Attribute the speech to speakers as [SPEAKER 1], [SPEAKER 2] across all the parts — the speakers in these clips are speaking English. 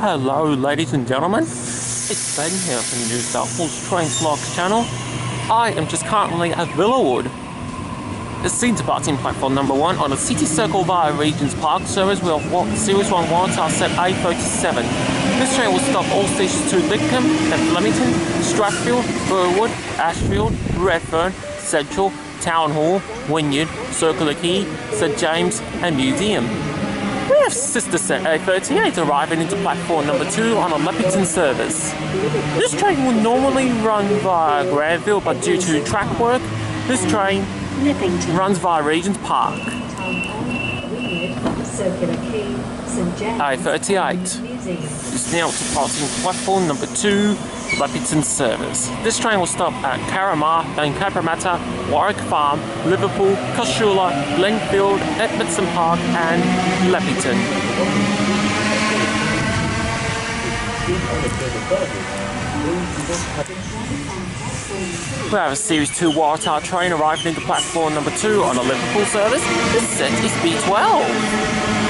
[SPEAKER 1] Hello, ladies and gentlemen. It's Ben here from the New South Wales Train Vlogs channel. I am just currently at Villawood. The scene departing platform number one on the City Circle via Regent's Park service with Series 1 Waratah set A37. This train will stop all stations to Lidcombe and Flemington, Strathfield, Burwood, Ashfield, Redfern, Central, Town Hall, Wynyard, Circular Quay, St James and Museum. We have sister set A38 arriving into platform number 2 on a Leppington service. This train will normally run via Granville but due to track work, this train runs via Regent's Park. A38 is now departing platform number 2 Leppington service. This train will stop at Carramar, then Cabramatta, Warwick Farm, Liverpool, Casula, Glenfield, Edmondson Park and Leppington. We have a Series 2 Waratah train arriving into platform number 2 on a Liverpool service. This set is B12.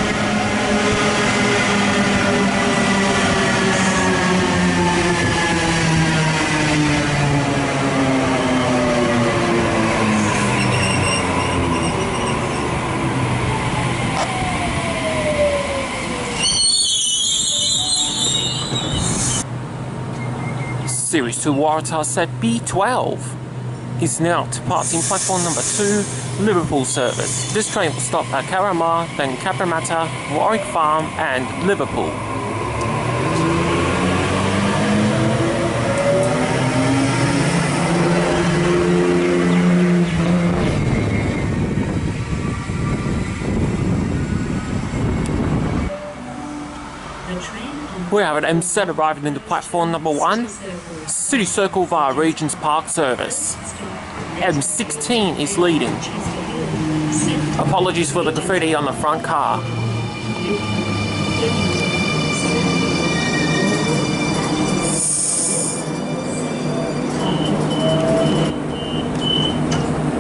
[SPEAKER 1] Series 2 Waratah set B12 is now departing platform number 2 Liverpool service. This train will stop at Carramar, then Cabramatta, Warwick Farm and Liverpool. We have an M7 arriving into platform number 1, City Circle via Regent's Park service. M16 is leading. Apologies for the graffiti on the front car.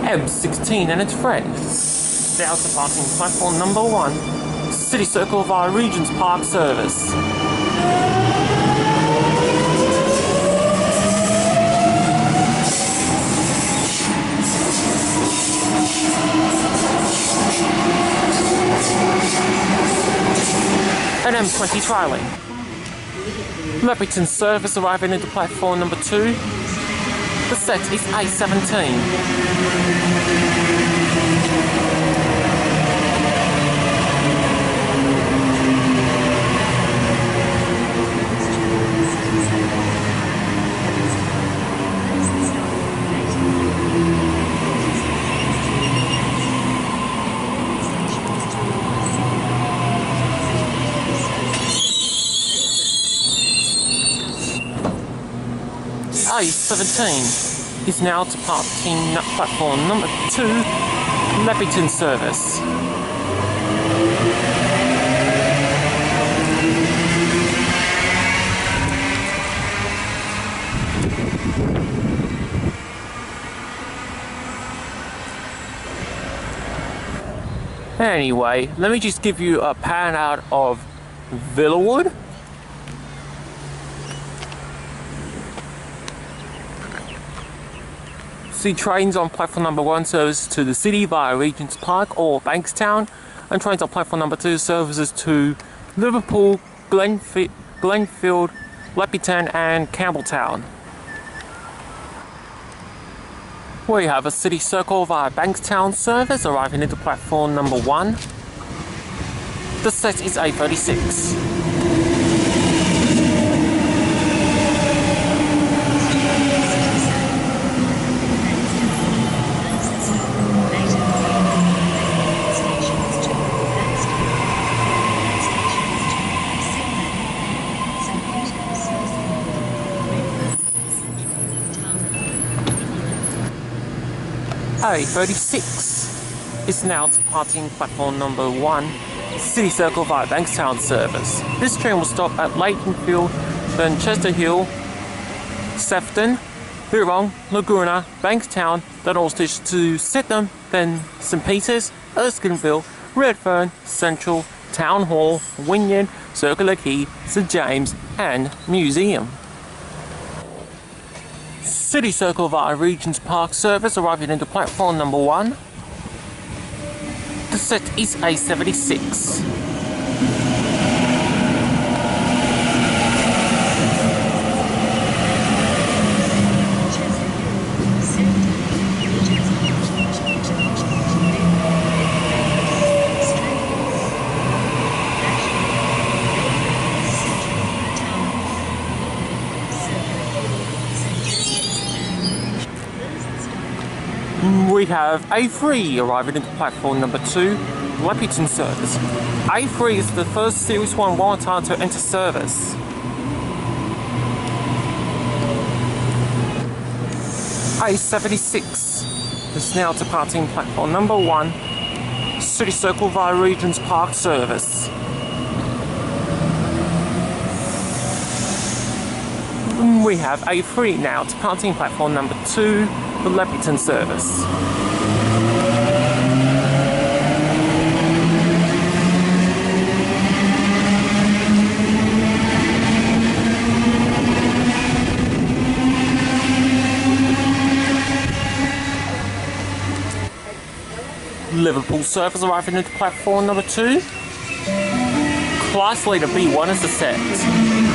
[SPEAKER 1] M16 and its friends. Now departing platform number 1, City Circle via Regent's Park service. M20 trialing. Leppington service arriving into platform number 2. The set is A17. A17 is now departing platform number 2, Leppington service. Anyway, let me just give you a pan out of Villawood. See trains on platform number 1 service to the city via Regent's Park or Bankstown and trains on platform number 2 services to Liverpool, Glenf Glenfield, Leppington and Campbelltown. We have a City Circle via Bankstown service arriving into platform number 1. The set is A36. A36 is now departing platform number 1, City Circle via Bankstown service. This train will stop at Leightonfield, then Chester Hill, Sefton, Birrong, Laguna, Bankstown, then all stations to Sydenham, then St Peters, Erskineville, Redfern, Central, Town Hall, Wynyard, Circular Quay, St James and Museum. City Circle via Regent's Park service arriving into platform number 1. The set is A76. We have A3 arriving into platform number 2, Leppington service. A3 is the first Series 1 Waratah to enter service. A76 is now departing platform number 1, City Circle via Regent's Park service. We have A3 now departing platform number 2, the Leppington service. Liverpool service arriving into platform number 2. Class leader B1 is the set.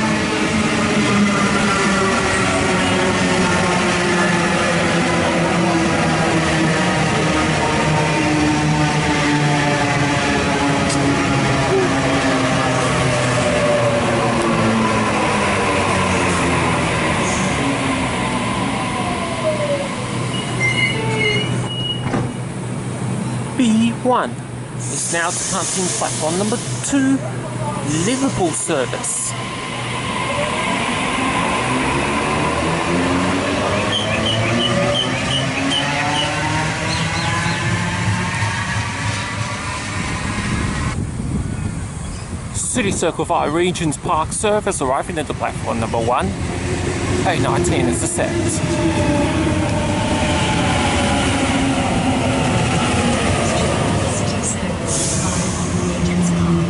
[SPEAKER 1] B1 is now departing platform number 2, Liverpool service. City Circle via Regent's Park service arriving at the platform number 1. A19 is the set.
[SPEAKER 2] City Circle via Regent's Park.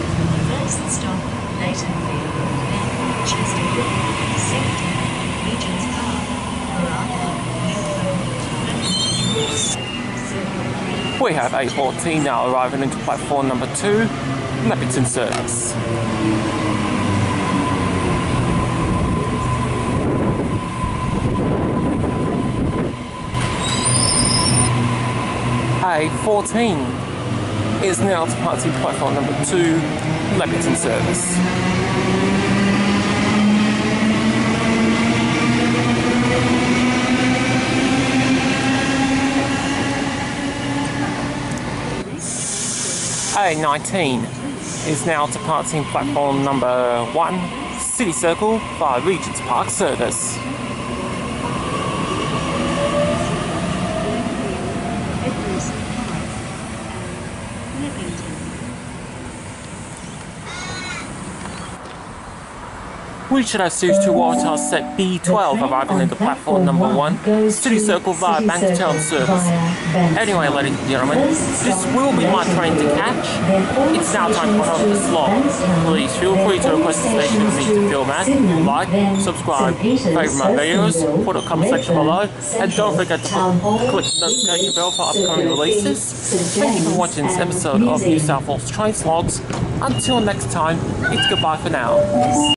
[SPEAKER 2] First stop, Leightonfield. Then Chesterfield. Sefton, Regent's Park. Berala, Heathrow.
[SPEAKER 1] We have A14 now arriving into platform number 2, Leppington service. A14 is now departing platform number 2, Leppington service. A19 is now departing platform number 1, City Circle via Regent's Park service.
[SPEAKER 2] Vickers Park. Leppington.
[SPEAKER 1] We should have 2 Waratah set B12 arriving into platform number 1, City Circle via Bankstown service. Anyway, ladies and gentlemen, this will be my train to catch. It's now time for another slot. Please feel free to request the station for me to film at, like, subscribe, favourite my videos, put a comment section below, and don't forget to click the notification bell for upcoming releases. Thank you for watching this episode of New South Wales Train Vlogs. Until next time, it's goodbye for now.